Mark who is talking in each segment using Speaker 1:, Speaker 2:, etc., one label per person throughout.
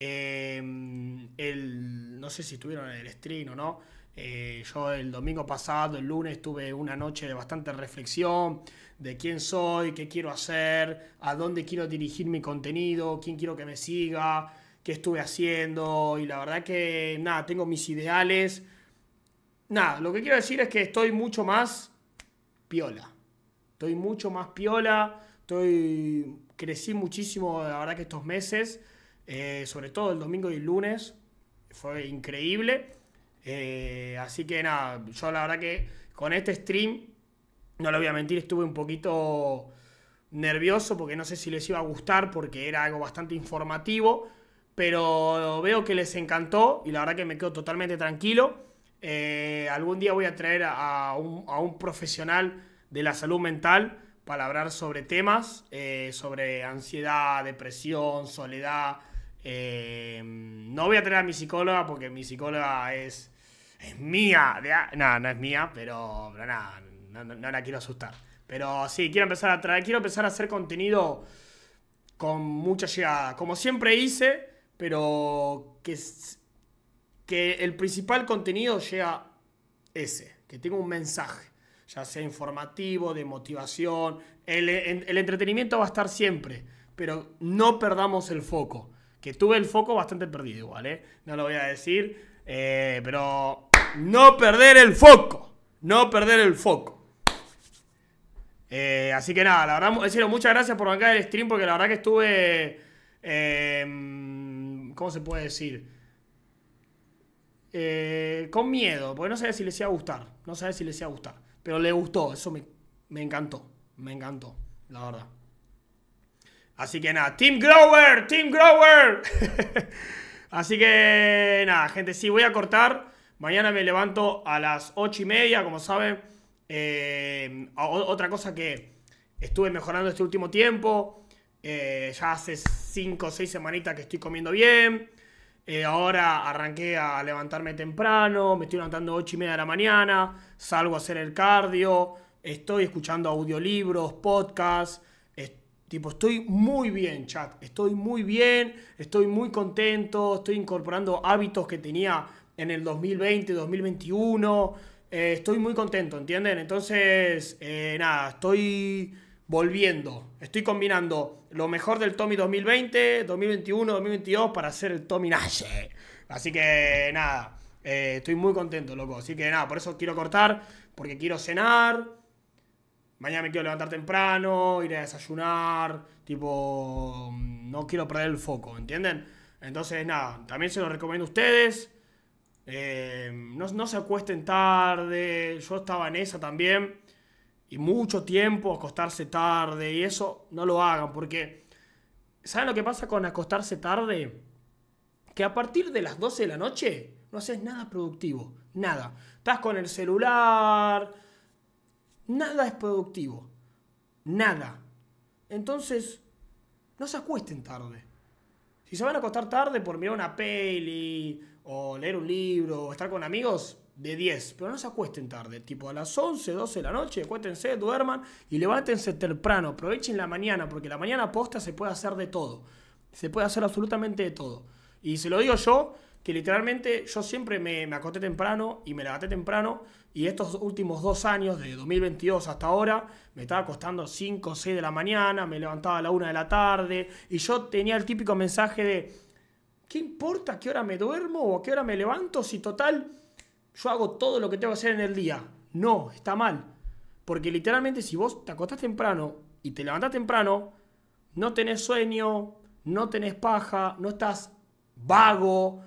Speaker 1: Em, no sé si estuvieron en el stream o no. Eh, yo el domingo pasado, el lunes, tuve una noche de bastante reflexión de quién soy, qué quiero hacer, a dónde quiero dirigir mi contenido, quién quiero que me siga, qué estuve haciendo. Y la verdad que, nada, tengo mis ideales. Nada, lo que quiero decir es que estoy mucho más piola. Estoy mucho más piola. Estoy. Crecí muchísimo, la verdad que estos meses. Eh, sobre todo el domingo y el lunes. Fue increíble. Eh, así que nada, yo la verdad que con este stream, no lo voy a mentir, estuve un poquito nervioso porque no sé si les iba a gustar porque era algo bastante informativo, pero veo que les encantó y la verdad que me quedo totalmente tranquilo. Eh, algún día voy a traer a un, profesional de la salud mental para hablar sobre temas, sobre ansiedad, depresión, soledad, eh, no voy a traer a mi psicóloga porque mi psicóloga es, es mía. no, no es mía, pero, nada, no, la quiero asustar. Pero sí, quiero empezar a traer, quiero empezar a hacer contenido con mucha llegada. Como siempre hice, pero que, que el principal contenido sea ese, que tenga un mensaje, ya sea informativo, de motivación. El, el entretenimiento va a estar siempre, pero no perdamos el foco que tuve el foco bastante perdido igual, ¿eh? No lo voy a decir, eh, pero no perder el foco, no perder el foco. Eh, así que nada, la verdad, decir, muchas gracias por bancar el stream porque la verdad que estuve, em, ¿cómo se puede decir? Eh, con miedo, porque no sabía si les iba a gustar, no sabía si les iba a gustar, pero le gustó, eso me, me encantó, me encantó, la verdad. Así que nada, Team Grower, Team Grower. Así que nada, gente, sí, voy a cortar. Mañana me levanto a las 8 y media, como saben. Eh, otra cosa que estuve mejorando este último tiempo. Eh, ya hace 5 o 6 semanitas que estoy comiendo bien. Eh, ahora arranqué a levantarme temprano. Me estoy levantando a 8 y media de la mañana. Salgo a hacer el cardio. Estoy escuchando audiolibros, podcasts. Tipo, estoy muy bien, chat. Estoy muy bien, estoy muy contento, estoy incorporando hábitos que tenía en el 2020, 2021. Eh, estoy muy contento, ¿entienden? Entonces, eh, nada, estoy volviendo. Estoy combinando lo mejor del Tommy 2020, 2021, 2022 para hacer el Tommy Nash. Así que, nada, eh, estoy muy contento, loco. Así que, nada, por eso quiero cortar, porque quiero cenar mañana me quiero levantar temprano, ir a desayunar, tipo, no quiero perder el foco, ¿entienden? Entonces, nada, también se lo recomiendo a ustedes. Eh, no, se acuesten tarde, yo estaba en esa también. Y mucho tiempo acostarse tarde y eso no lo hagan porque, ¿saben lo que pasa con acostarse tarde? Que a partir de las 12 de la noche no haces nada productivo, nada. Estás con el celular, Nada es productivo. Nada. Entonces, no se acuesten tarde. Si se van a acostar tarde por mirar una peli, o leer un libro, o estar con amigos, de 10. Pero no se acuesten tarde. Tipo a las 11, 12 de la noche, acuéstense, duerman y levántense temprano. Aprovechen la mañana, porque la mañana posta se puede hacer de todo. Se puede hacer absolutamente de todo. Y se lo digo yo, que literalmente yo siempre me, acosté temprano y me levanté temprano y estos últimos dos años, de 2022 hasta ahora, me estaba acostando 5 o 6 de la mañana, me levantaba a la 1 de la tarde y yo tenía el típico mensaje de, ¿qué importa qué hora me duermo o a qué hora me levanto si total yo hago todo lo que tengo que hacer en el día? No, está mal. Porque literalmente si vos te acostás temprano y te levantás temprano, no tenés sueño, no tenés paja, no estás vago.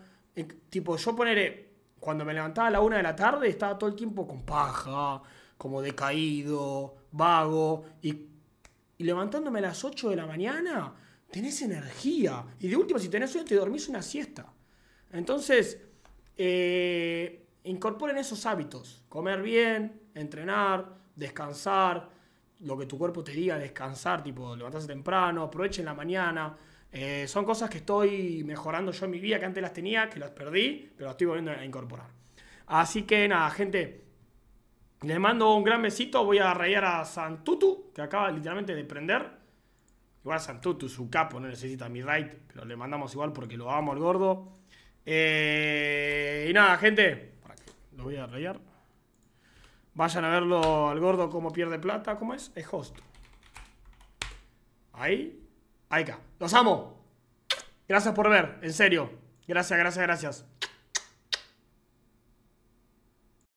Speaker 1: Tipo, yo poneré cuando me levantaba a la una de la tarde estaba todo el tiempo con paja, como decaído, vago. Y, levantándome a las 8 de la mañana, tenés energía. Y de último, si tenés sueño, te dormís una siesta. Entonces, eh, incorporen esos hábitos. Comer bien, entrenar, descansar, lo que tu cuerpo te diga, descansar, tipo levantarse temprano, aprovechen la mañana. Eh, son cosas que estoy mejorando yo en mi vida, que antes las tenía, que las perdí, pero las estoy volviendo a incorporar. Así que nada, gente. Les mando un gran besito. Voy a rayar a Santutu, que acaba literalmente de prender. Igual Santutu, su capo, no necesita mi right, pero le mandamos igual porque lo amo al gordo. Eh, y nada, gente, lo voy a rayar. Vayan a verlo al gordo cómo pierde plata. ¿Cómo es? Es host. Ahí. Acá. Los amo. Gracias por ver, en serio. Gracias, gracias, gracias.